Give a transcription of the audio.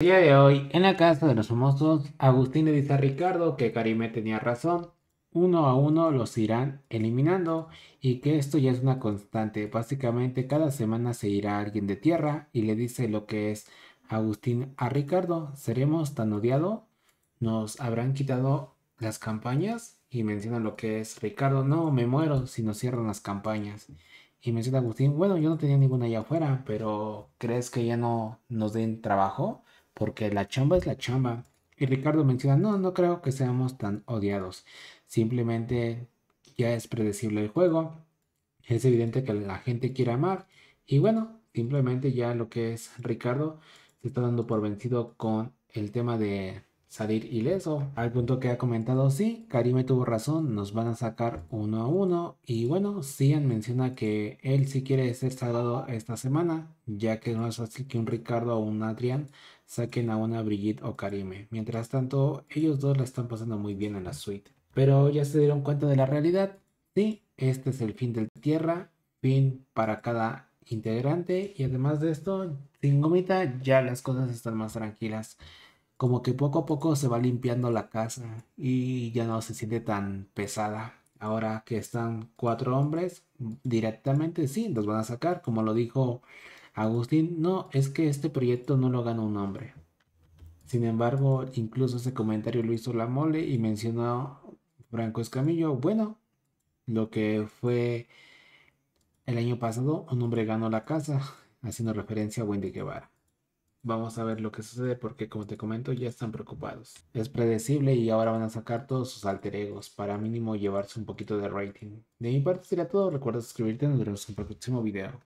El día de hoy, en la casa de los famosos, Agustín le dice a Ricardo que Karime tenía razón. Uno a uno los irán eliminando y que esto ya es una constante. Básicamente cada semana se irá alguien de tierra y le dice lo que es Agustín a Ricardo. ¿Seremos tan odiados? ¿Nos habrán quitado las campañas? Y menciona lo que es Ricardo. No, me muero si nos cierran las campañas. Y menciona Agustín, bueno, yo no tenía ninguna allá afuera, pero ¿crees que ya no nos den trabajo? Porque la chamba es la chamba. Y Ricardo menciona, no, no creo que seamos tan odiados. Simplemente ya es predecible el juego. Es evidente que la gente quiere amar. Y bueno, simplemente ya lo que es Ricardo se está dando por vencido con el tema de salir ileso. Al punto que ha comentado, sí, Karime tuvo razón, nos van a sacar uno a uno. Y bueno, Cian menciona que él sí quiere ser salvado esta semana, ya que no es fácil que un Ricardo o un Adrián saquen a una Brigitte o Karime. Mientras tanto, ellos dos la están pasando muy bien en la suite. Pero ya se dieron cuenta de la realidad. Sí, este es el fin del tierra, fin para cada integrante. Y además de esto, sin gomita ya las cosas están más tranquilas como que poco a poco se va limpiando la casa y ya no se siente tan pesada. Ahora que están cuatro hombres, directamente sí, los van a sacar, como lo dijo Agustín. No, es que este proyecto no lo gana un hombre. Sin embargo, incluso ese comentario lo hizo la mole y mencionó Franco Escamillo. Bueno, lo que fue el año pasado, un hombre ganó la casa, haciendo referencia a Wendy Guevara. Vamos a ver lo que sucede porque como te comento ya están preocupados. Es predecible y ahora van a sacar todos sus alter egos para mínimo llevarse un poquito de rating. De mi parte sería todo, recuerda suscribirte y nos vemos en el próximo video.